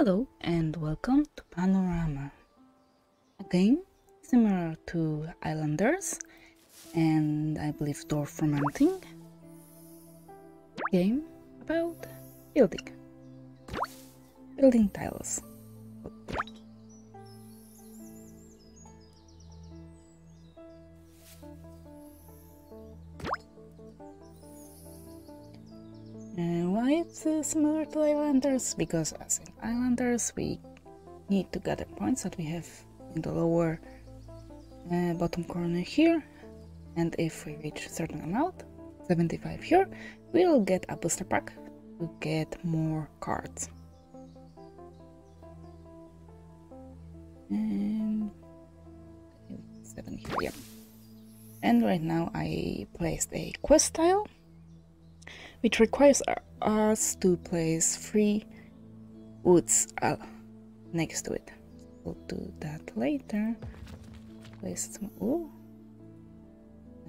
Hello and welcome to Panorama, a game similar to Islanders and I believe Dorfromantik, game about building, building tiles. Uh, similar to Islanders? Because as Islanders, we need to gather points that we have in the lower uh, bottom corner here. And if we reach certain amount, 75 here, we'll get a booster pack to get more cards. And seven here, yeah. And right now I placed a quest tile which requires us to place three woods uh, next to it. We'll do that later. Place some. Oh,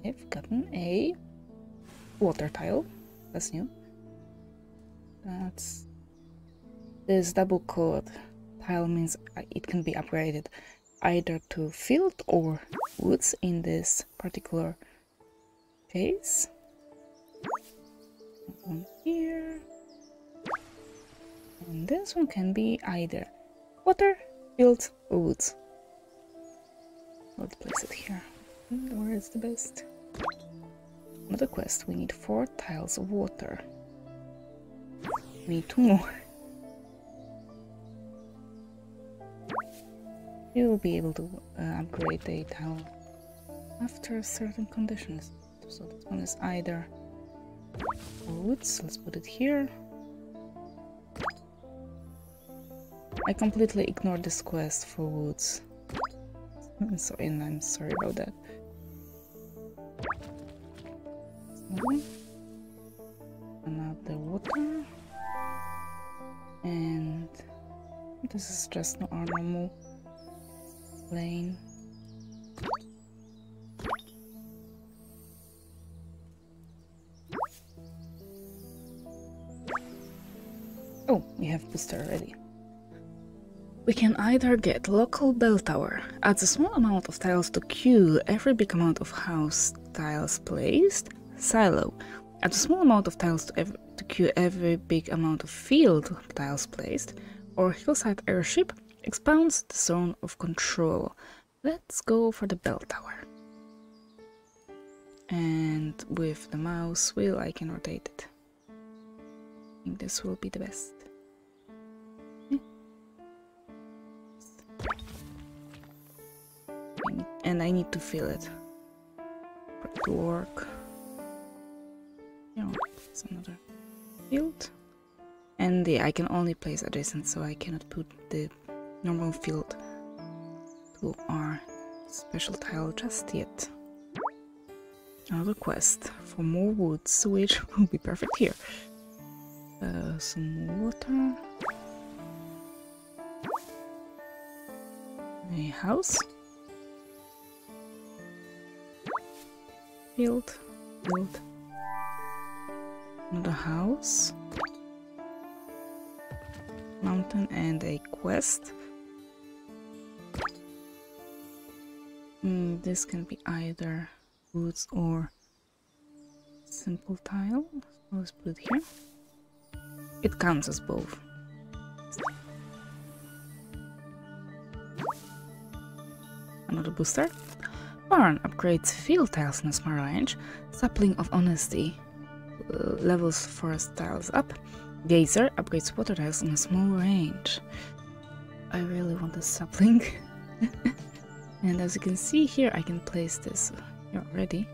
I've gotten a water tile. That's new. That's this double code tile means it can be upgraded either to field or woods in this particular case one here. And this one can be either water, fields, or woods. Let's place it here. Where is the best? Another quest. We need four tiles of water. We need two more. You will be able to uh, upgrade a tile after certain conditions. So this one is either Woods, let's put it here. I completely ignored this quest for woods. I'm So, and I'm sorry about that. Hmm. Another water. And this is just our normal lane. Already. We can either get local bell tower, adds a small amount of tiles to queue every big amount of house tiles placed, silo, adds a small amount of tiles to, every, to queue every big amount of field tiles placed, or hillside airship, expands the zone of control. Let's go for the bell tower. And with the mouse wheel I can rotate it. I think this will be the best. And I need to fill it to work. Yeah, it's another field. And yeah, I can only place adjacent, so I cannot put the normal field to our special tile just yet. Another quest for more woods, which will be perfect here. Uh, some water. A house. Field. Build. Another house. Mountain and a quest. Mm, this can be either woods or simple tile. Let's put it here. It counts as both. Another booster. Barn upgrades field tiles in a small range. Sapling of Honesty uh, levels forest tiles up. Geyser upgrades water tiles in a small range. I really want a sapling. and as you can see here, I can place this here already.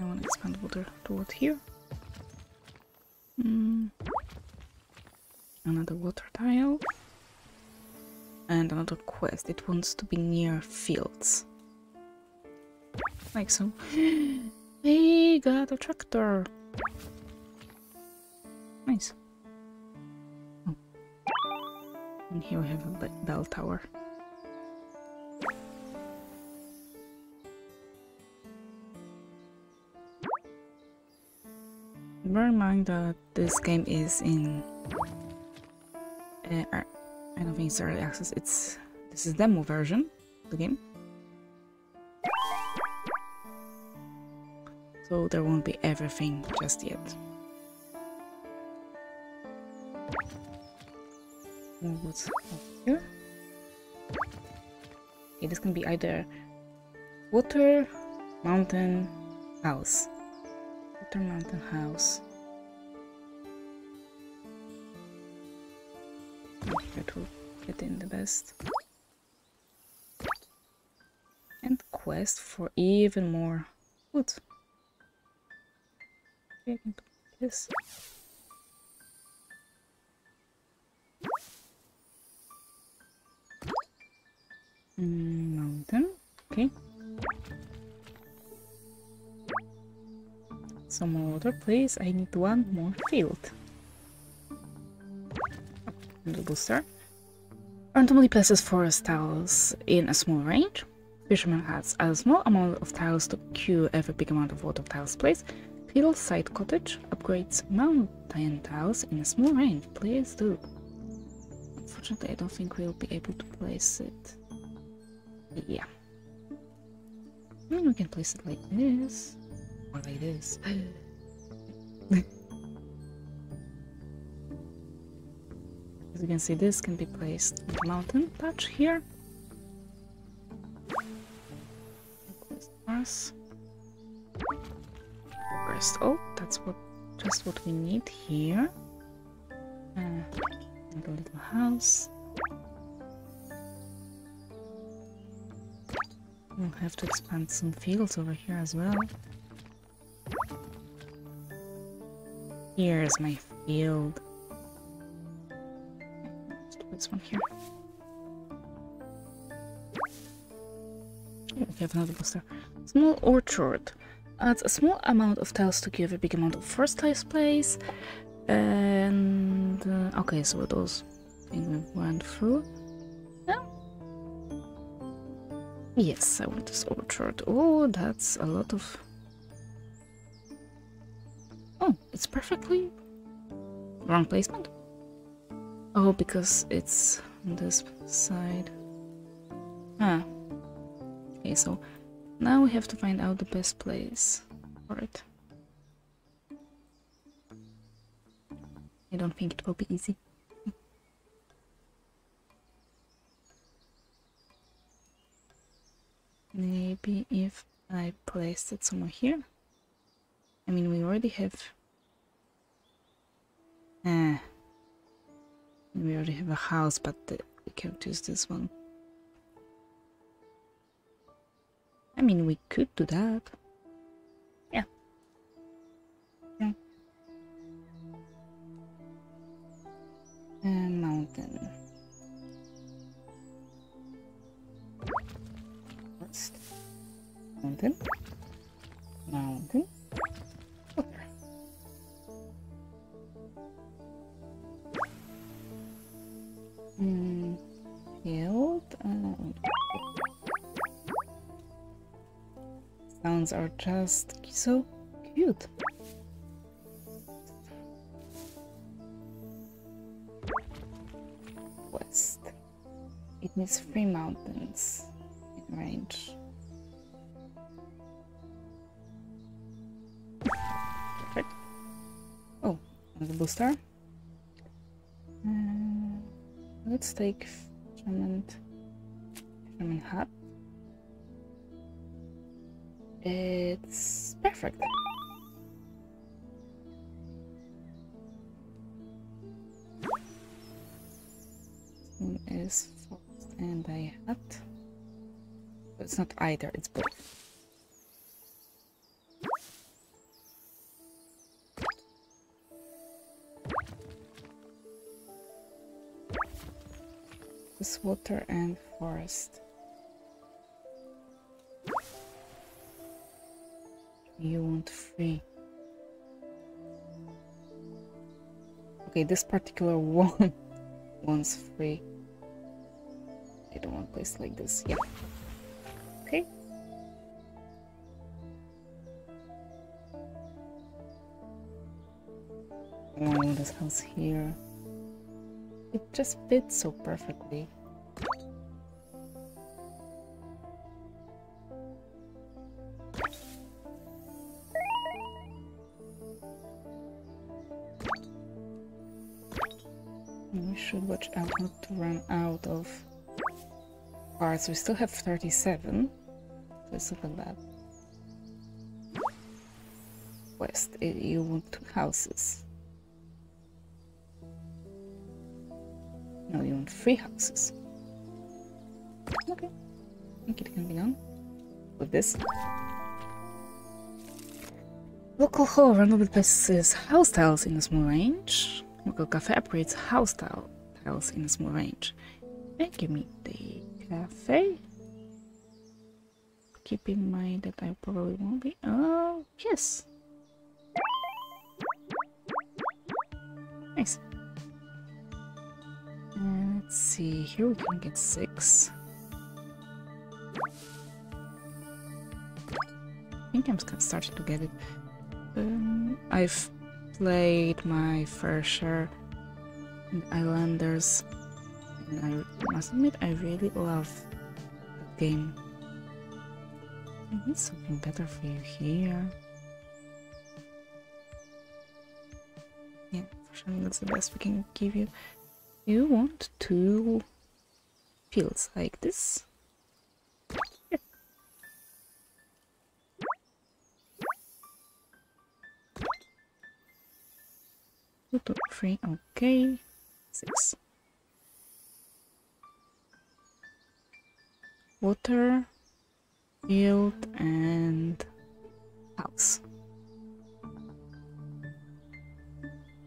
I want to expand water toward here. Mm. Another water tile. And another quest. It wants to be near fields. Like so. We got a tractor. Nice. Oh. And here we have a bell tower. bear in mind that this game is in. Uh, I don't think it's early access. It's this is demo version of the game. So there won't be everything just yet. What's here? Okay, this can be either water, mountain, house. Water, mountain, house. Here to get in the best. And quest for even more wood. Okay, I can put this. Mm, mountain. Okay. Some more water, please. I need one more field. The booster. Randomly places forest tiles in a small range. Fisherman has a small amount of tiles to queue every big amount of water tiles placed. Fiddle Side Cottage upgrades mountain tiles in a small range. Please do. Unfortunately, I don't think we'll be able to place it. Yeah. I mean, we can place it like this. Or like this. you can see, this can be placed on the mountain touch here. First, oh, that's what just what we need here. Uh, a little house. We'll have to expand some fields over here as well. Here's my field. This one here. Oh, we have another booster. Small orchard. Adds a small amount of tiles to give a big amount of first tiles place. And... Uh, okay, so those things we went through. Yes, I want this orchard. Oh, that's a lot of... Oh, it's perfectly... Wrong placement? Oh, because it's on this side. Ah. Okay, so now we have to find out the best place for it. I don't think it will be easy. Maybe if I placed it somewhere here. I mean, we already have... Eh. We already have a house, but the, we can't use this one. I mean, we could do that. Yeah. Yeah. A mountain. Mountain. Mountain. Mm, field. Uh, sounds are just so cute. West. It needs three mountains in range. Perfect. Oh, another booster. Let's take German, German hat. It's perfect. Is forest and I hat. It's not either, it's both. Water and forest. You want free. Okay, this particular one wants free. I don't want place like this. Yeah. Okay. Oh, this house here. It just fits so perfectly. Watch out not to run out of parts. We still have 37, so it's not that. West, eh, you want two houses. No, you want three houses. Okay, I think it can be done with this. Local hall renovated places house tiles in a small range. Local cafe upgrades house tile tiles in a small range. And give me the cafe. Keep in mind that I probably won't be. Oh, yes. Nice. And let's see, here we can get six. I think I'm starting to get it. Um, I've played my fair share in Islanders, and I must admit I really love the game. I need something better for you here. Yeah, for sure that's the best we can give you. You want two fields like this? Three, okay. Six. Water, field, and house.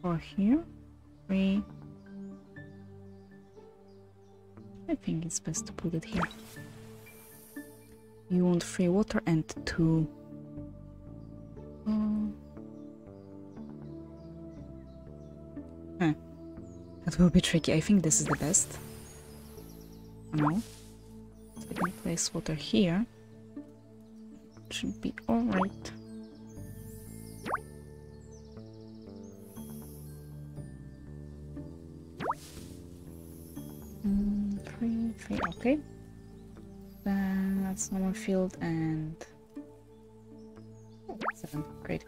Or here, three. I think it's best to put it here. You want free water and two. Will be tricky. I think this is the best. No. Can place water here. Should be alright. Mm, three, three, okay. Then that's normal field and seven, great.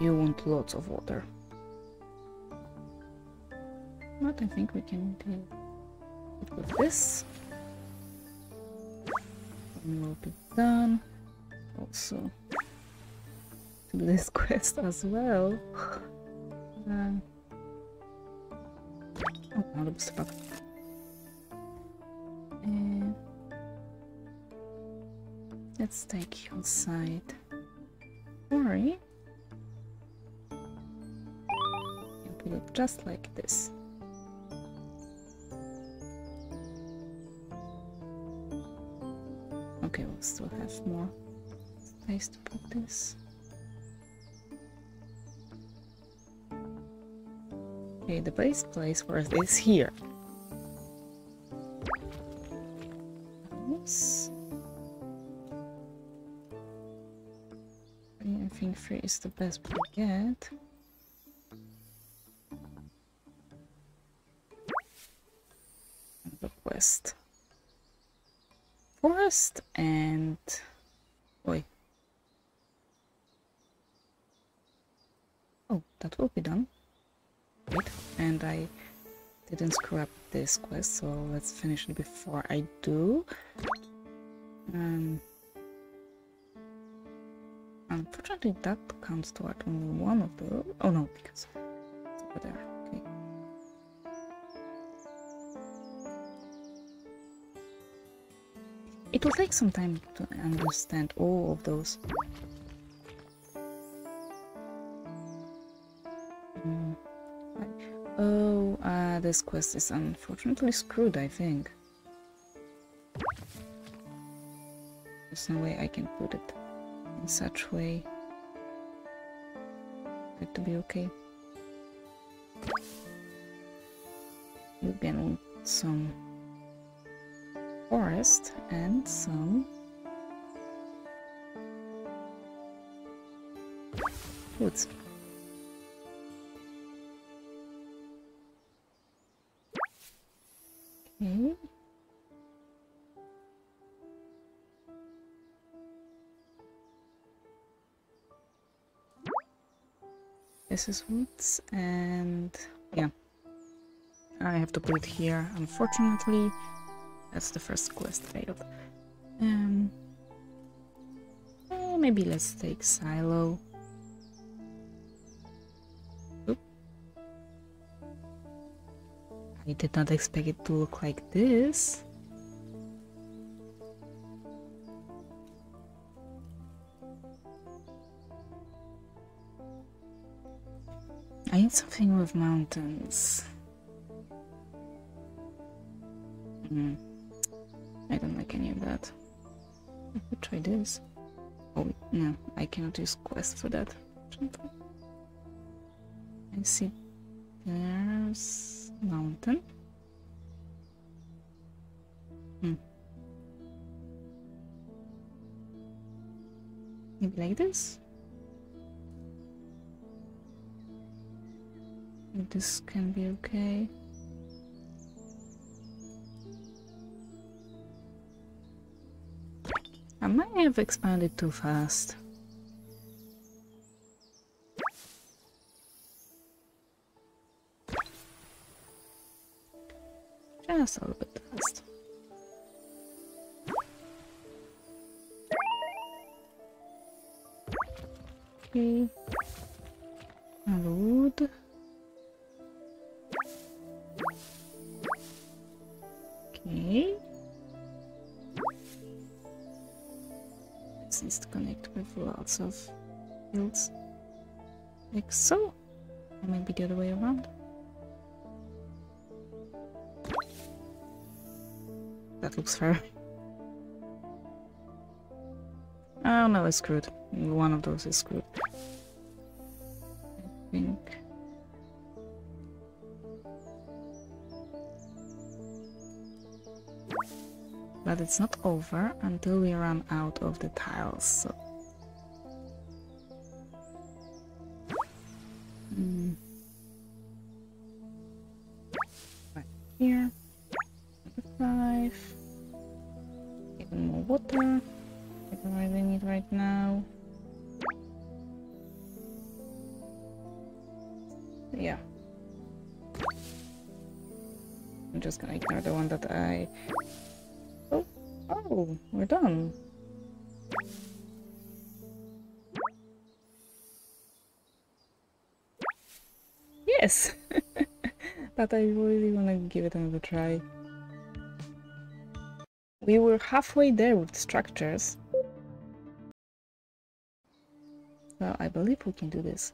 You want lots of water. But I think we can do it with this. And we'll be done. Also this quest as well. Uh, oh, up. And let's take you outside. Sorry. And put it just like this. Still have more space to put this. Okay, the base place for it is here. Oops. I think three is the best we get. The west. And... Oi. Oh, that will be done. And I didn't screw up this quest, so let's finish it before I do. Um, unfortunately, that counts toward only one of the. Oh no, because it's over there. It will take some time to understand all of those. Mm. Oh, uh, this quest is unfortunately screwed, I think. There's no way I can put it in such way it to be okay. You can want some forest and some woods. This is woods and yeah. I have to put it here, unfortunately. That's the first quest failed. Um, maybe let's take Silo. Oop. I did not expect it to look like this. I need something with mountains. Hmm. I don't like any of that. I could try this. Oh, no, I cannot use quest for that. I see there's mountain. Hmm. Maybe like this? This can be okay. I might have expanded too fast. Just a little bit fast. Okay. Load. Lots of fields. Like so. Or maybe the other way around. That looks fair. Oh no, it's screwed. One of those is screwed. I think. But it's not over until we run out of the tiles, so... we're done. Yes! but I really want to give it another try. We were halfway there with structures. So I believe we can do this.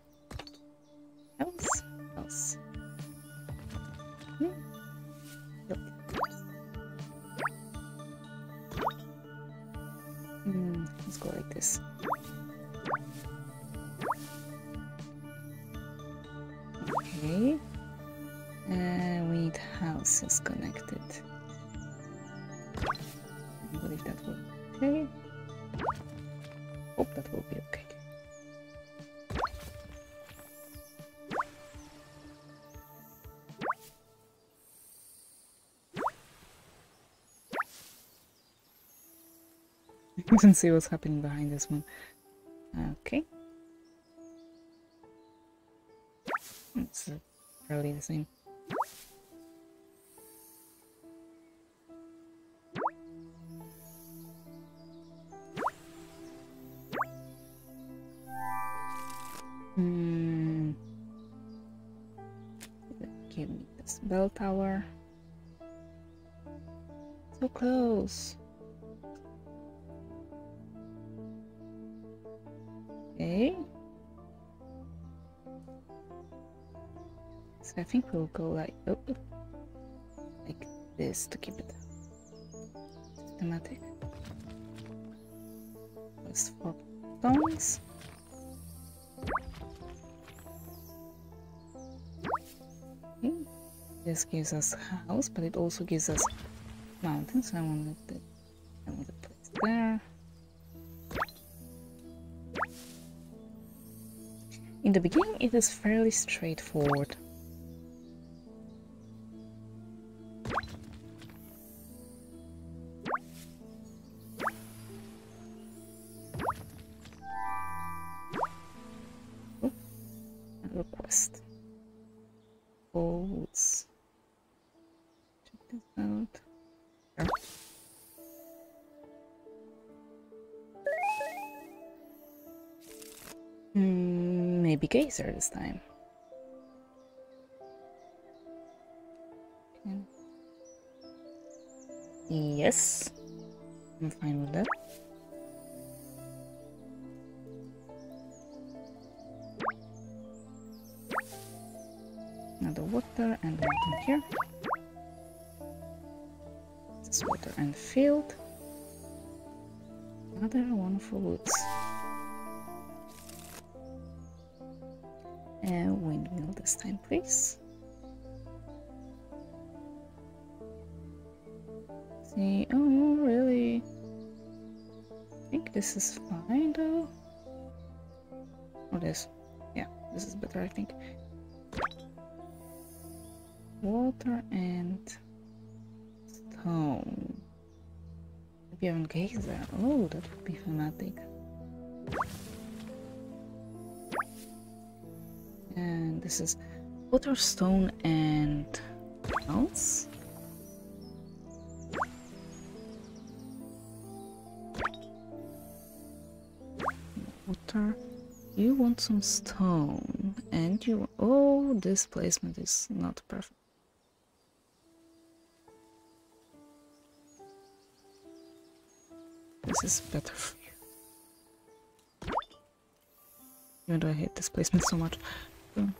Can see what's happening behind this one. Okay. It's probably the same. Hmm. Give me this bell tower. So close. Okay. So I think we'll go like oh, like this to keep it systematic. Plus four stones. This gives us house, but it also gives us mountains. So I want to to place there. In the beginning, it is fairly straightforward. Geyser this time. Okay. Yes, I'm fine with that. Another water and one here. This water and field. Another one for woods. And windmill this time, please. See, oh, really? I think this is fine though. Oh, or this. Yeah, this is better, I think. Water and stone. Maybe even geyser. Oh, that would be fanatic. And this is water, stone, and else. Water. You want some stone, and you. Oh, this placement is not perfect. This is better for you. Even though I hate this placement so much. Ooh,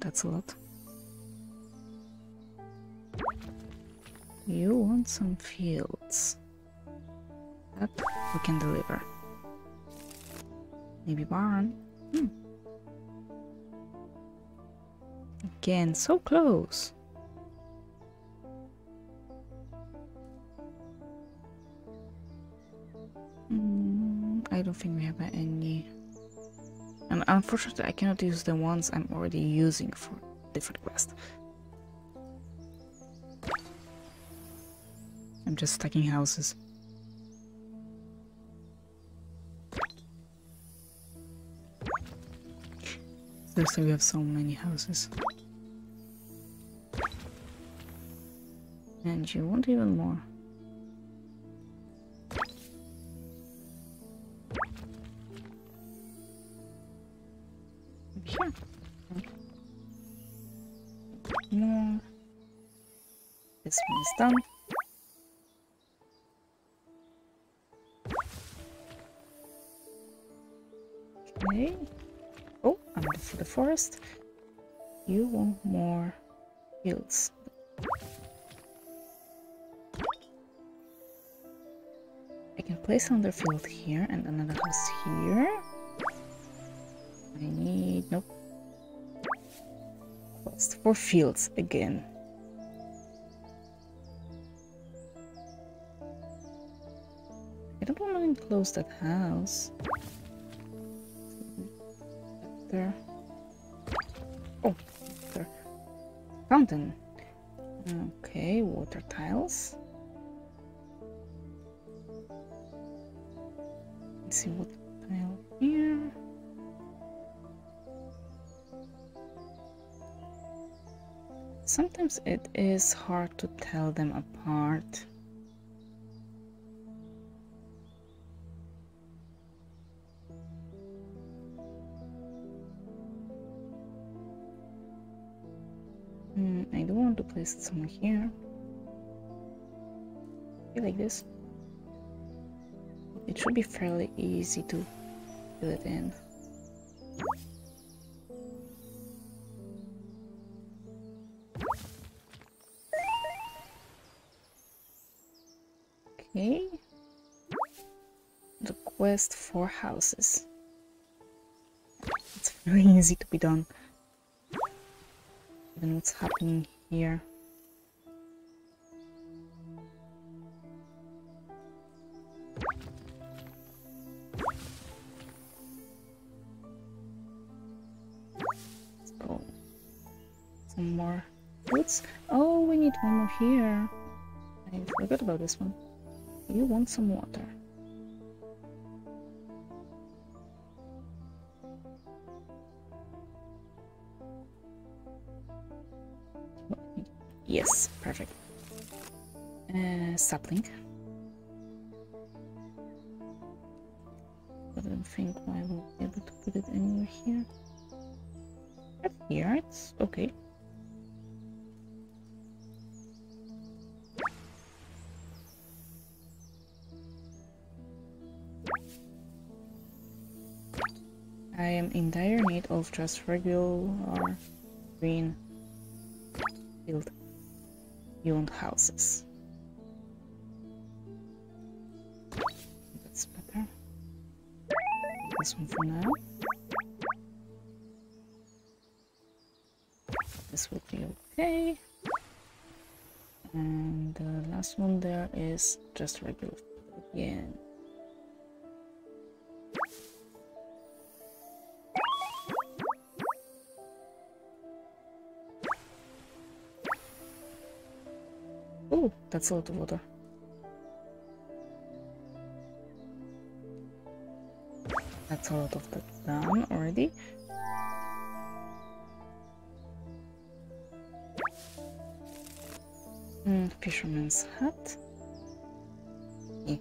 that's a lot. You want some fields. That we can deliver. Maybe barn. Hmm. Again, so close. I don't think we have any. And unfortunately, I cannot use the ones I'm already using for different quests. I'm just stacking houses. Seriously, we have so many houses. And you want even more. Done. Okay. Oh, I'm for the forest. You want more hills. I can place another field here and another house here. I need nope. What's for fields again? Enclose that house there. Oh, there. Fountain. Okay, water tiles. Let's see what tile here. Sometimes it is hard to tell them apart. Place somewhere here. Like this. It should be fairly easy to fill it in. Okay. The quest for houses. It's very easy to be done. Even what's happening here. Go. Some more woods. Oh, we need one more here. I forgot about this one. You want some water. Yes, perfect. Uh, sapling. I don't think I will be able to put it anywhere here. But here, it's okay. I am in dire need of just regular green field beyond houses. That's better. This one for now. This will be okay. And the last one there is just regular again. That's a lot of water. That's a lot of that done already. Mm, fisherman's hut. Yeah.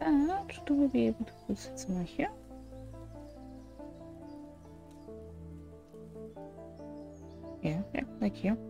That should we be able to put it somewhere here? Yeah, thank like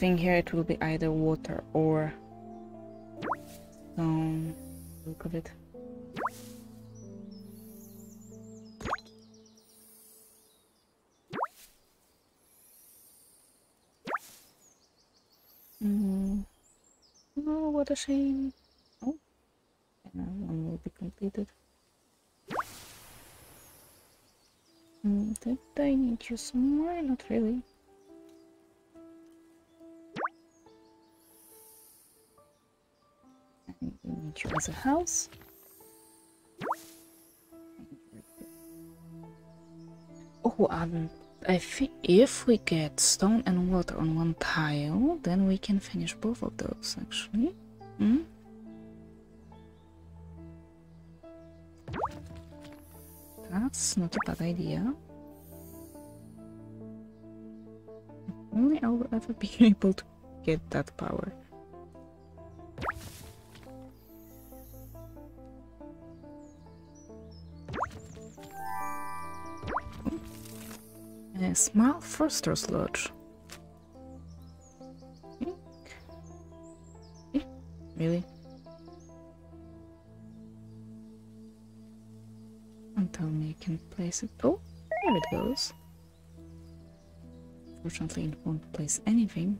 think here it will be either water or stone. Look of it. Mm. Oh, what a shame. Oh, yeah, one will be completed. Mm, did I need you somewhere? Not really. As a house. Oh, um, I think if we get stone and water on one tile, then we can finish both of those, actually. Hmm? That's not a bad idea. Only I will ever be able to get that power. A small Foster's Lodge. Really? And tell me I can place it. Oh, there it goes. Fortunately, it won't place anything.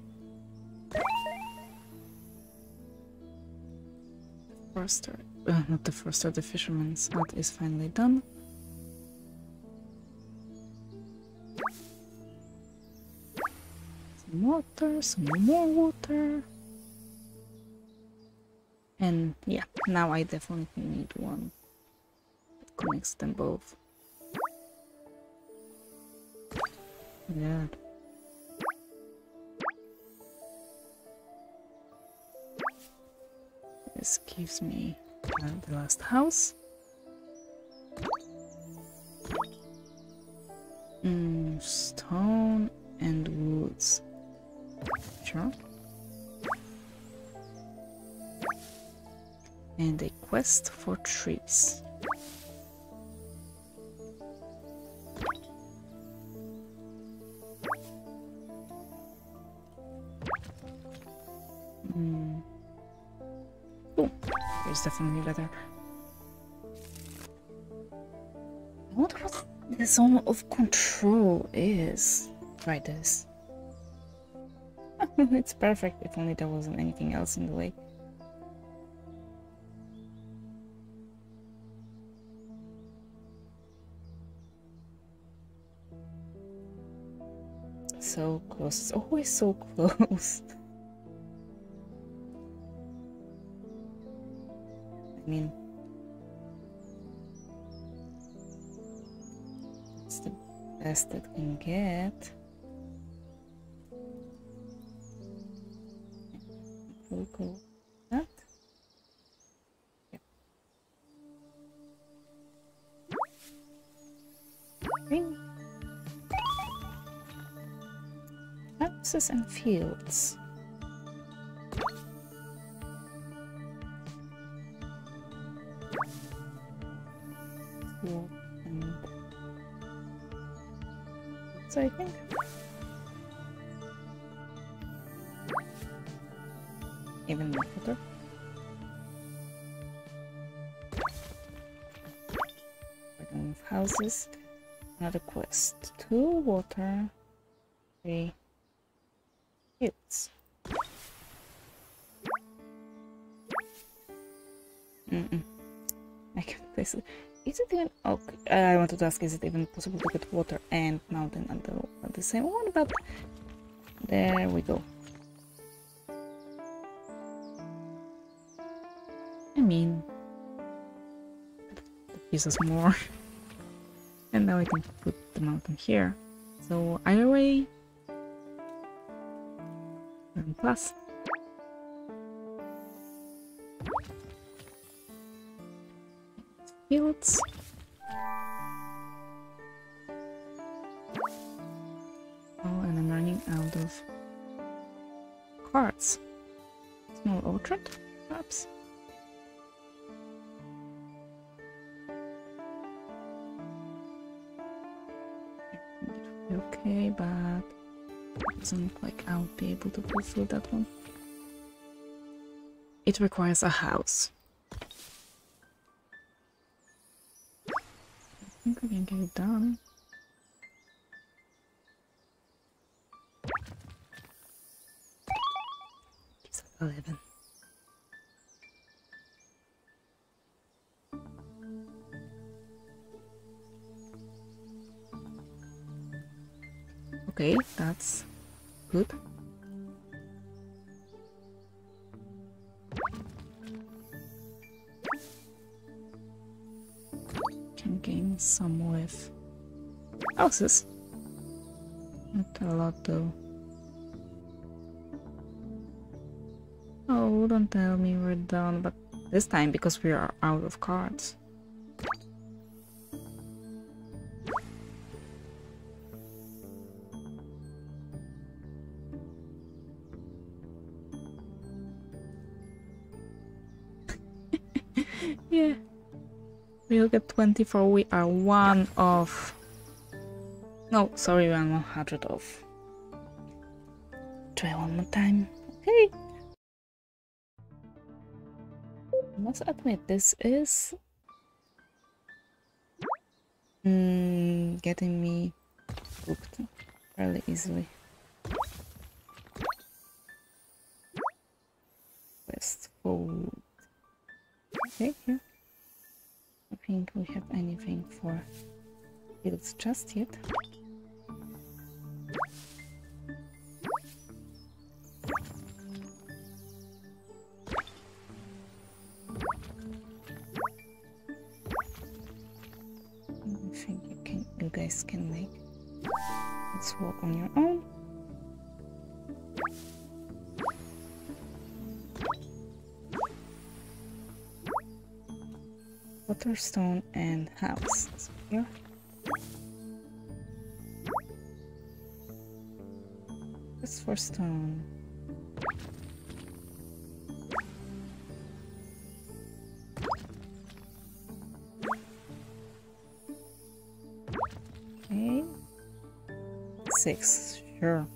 Forster, uh, not the Forster, the fisherman's hut is finally done. Water, some more water. And yeah, now I definitely need one that connects them both. Yeah. This gives me uh, the last house. Mm, stone and woods. And a quest for trees. Hmm. Oh, here's definitely better. I wonder what the zone of control is. Try this. it's perfect if only there wasn't anything else in the way. So close. It's always so close. I mean, it's the best it can get. We'll Houses and fields. So I think even more footer. We're houses. Another quest. Two water. Three fields. Mm -mm. I can it. Is it even okay? I wanted to ask, is it even possible to get water and mountain at the, at the same one? But there we go. I mean, that gives us more. and now I can put the mountain here. So either way, plus. Fields. Be able to fulfill that one. It requires a house. I think I can get it done. It's like 11. Okay, that's good. Some with houses. Not a lot though. Oh, don't tell me we're done, but this time because we are out of cards. Get 24. We are one of. No, sorry, we are 100 off. Try one more time. Okay. I must admit, this is. Mm, getting me booked fairly easily. For fields just yet. I think you can you guys can make let's walk on your own. Waterstone and house. So here. Just for stone. Okay. Six, sure.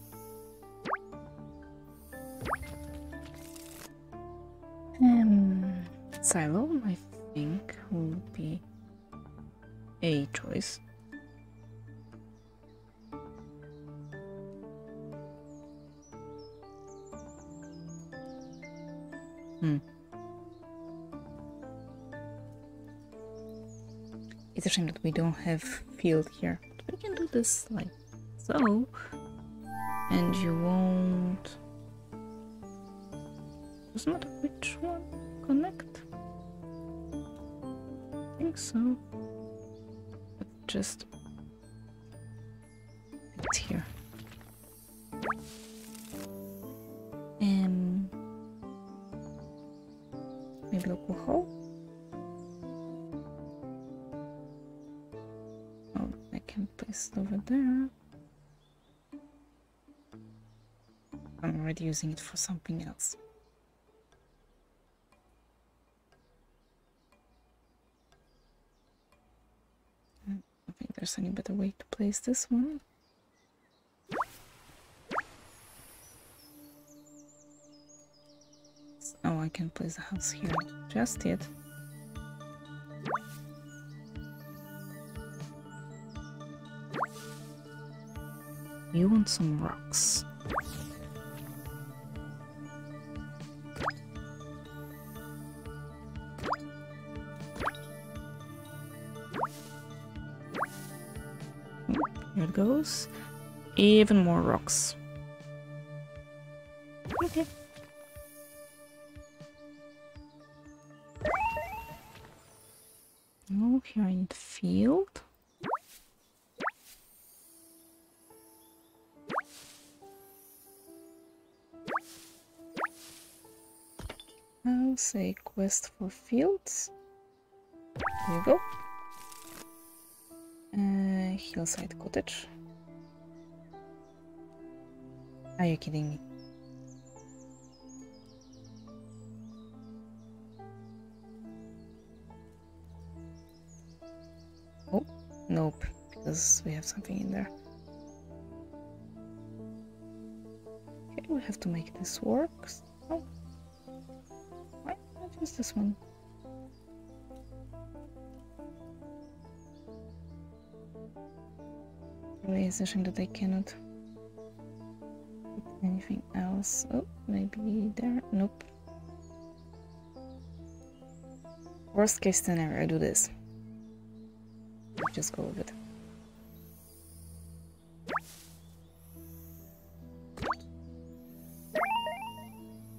Have field here. We can do this like so. And you won't... Doesn't matter which one connect. I think so. But just... It's here. Um, maybe local hole? Can place it over there. I'm already using it for something else. I don't think there's any better way to place this one. Oh, I can place the house here just yet. You want some rocks. Here it goes. Even more rocks. Quest for fields. There you go. Uh, hillside cottage. Are you kidding me? Oh, nope, because we have something in there. Okay, we have to make this work. Oh. Use this one? Really, it's a shame that I cannot put anything else. Oh, maybe there. Nope. Worst case scenario, I do this. Just go with it.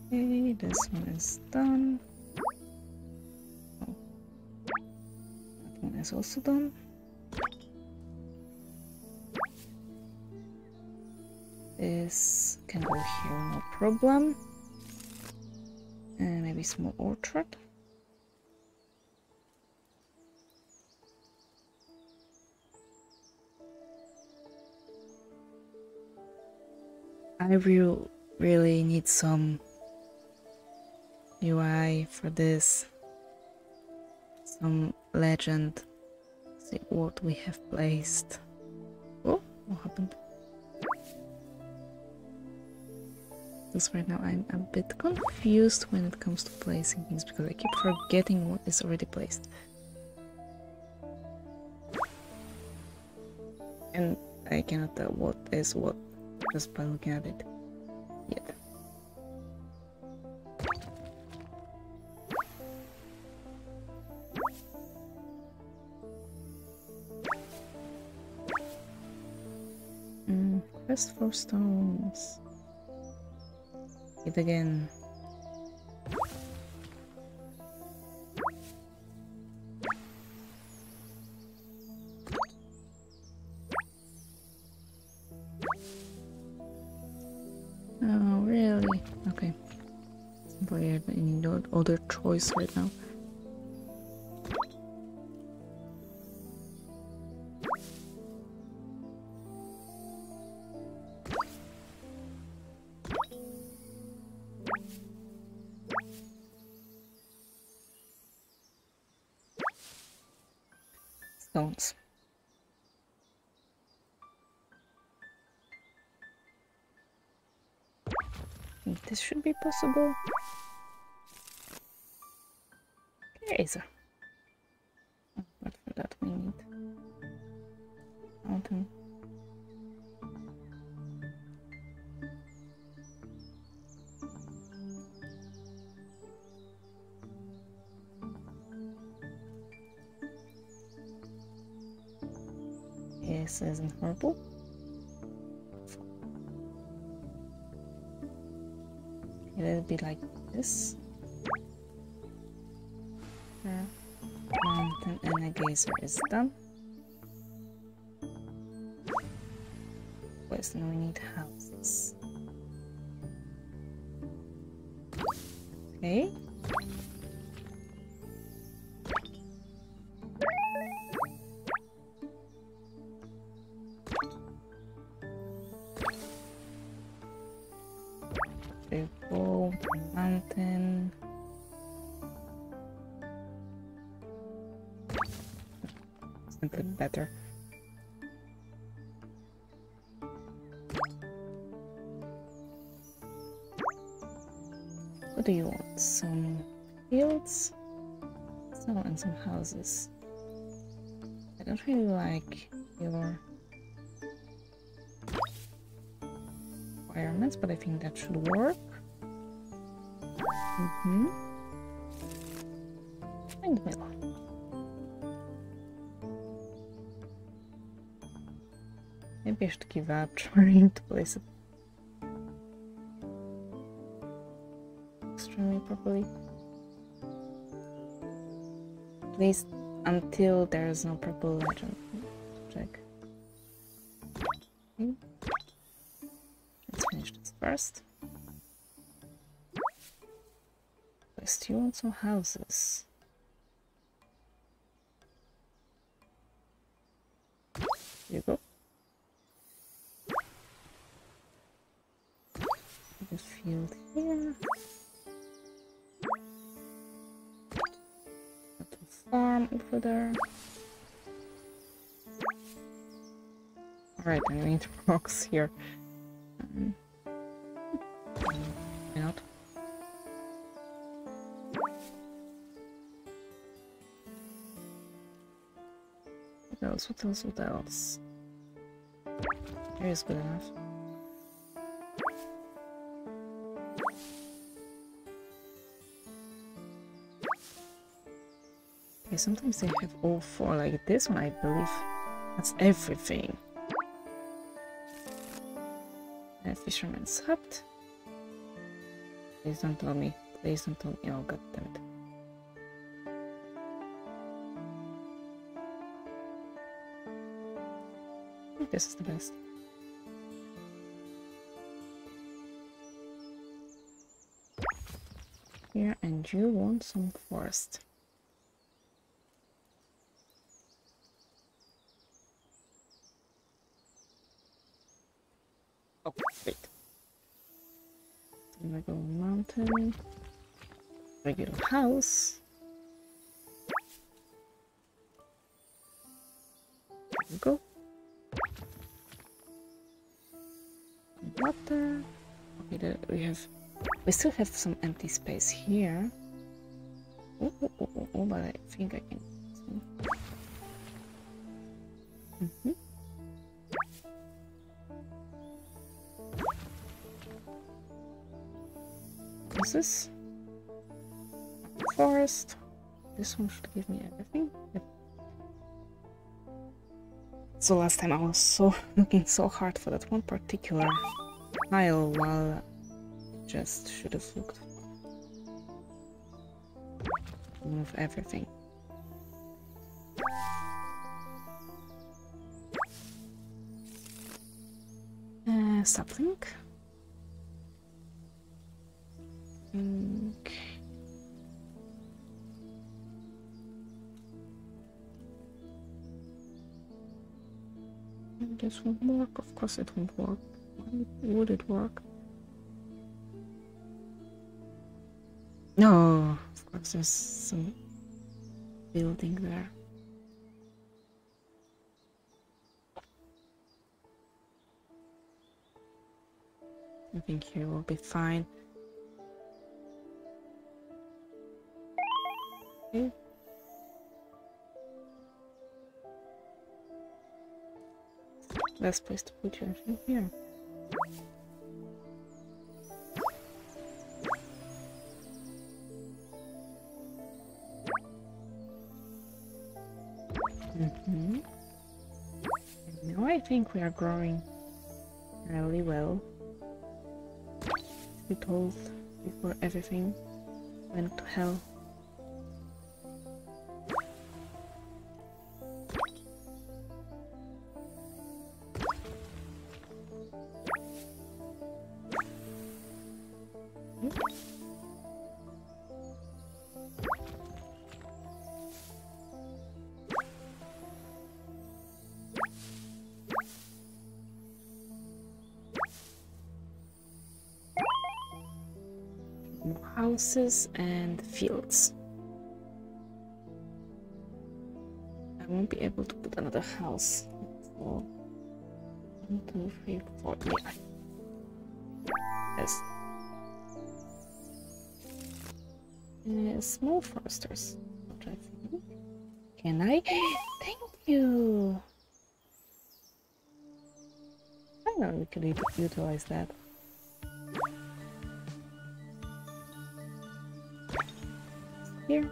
Okay, this one is done. Is also done. This can go here, no problem. And maybe small orchard. I real really need some UI for this. Some legend. What we have placed. Oh, what happened? Because right now I'm a bit confused when it comes to placing things because I keep forgetting what is already placed. And I cannot tell what is what just by looking at it yet. Quest for stones. It again. Oh, really? Okay. Simply I have any other choice right now. possible? Geyser. Oh, but for that we need mountain. Yes, isn't horrible. It'll be like this. Uh, mountain and a geyser is done. West, now we need houses. Okay. Houses. I don't really like your requirements, but I think that should work. Mm-hmm. In the middle. Maybe I should give up trying to place it extremely properly. Please, until there is no purple legend. Check. Okay. Let's finish this first. West, you want some houses? Over there. Alright, I need rocks here. Um, not? What else? What else? What else? Here is good enough. Okay, sometimes they have all four, like this one, I believe. That's everything. A fisherman's hut. Please don't tell me. Please don't tell me. Oh, god damn it. This is the best. Here, and you want some forest. Gonna go mountain. Regular house. Go. Water. Okay, there we have. We still have some empty space here. Oh, oh, oh, oh, oh but I think I can. Mm -hmm. This? Forest. This one should give me everything. Yep. So last time I was so looking so hard for that one particular tile while just should have looked of everything. Uh, sapling. This won't work. Of course it won't work. Why would it work? No, of course there's some building there. I think here will be fine. Okay. Best place to put your thing here. Mm-hmm. I think we are growing really well. We told before everything went to hell. Houses and fields. I won't be able to put another house. So, one, two, three, four. Yeah. Yes. Uh, small foresters. Can I? Thank you. I know we could utilize that. Here.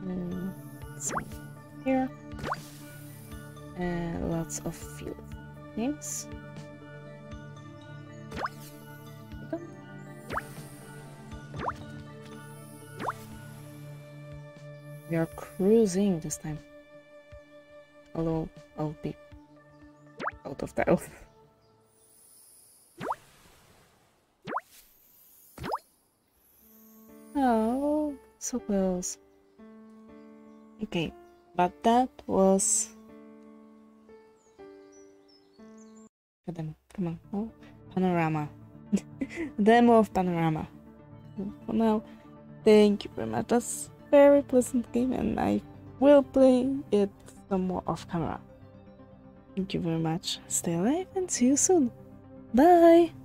Hmm, and some here. And lots of field names. We are cruising this time. Although I'll be out of that. So. Okay, but that was. Come on, oh, panorama. Demo of Pan'orama. For now, thank you very much. That's very pleasant game, and I will play it some more off camera. Thank you very much. Stay alive and see you soon. Bye.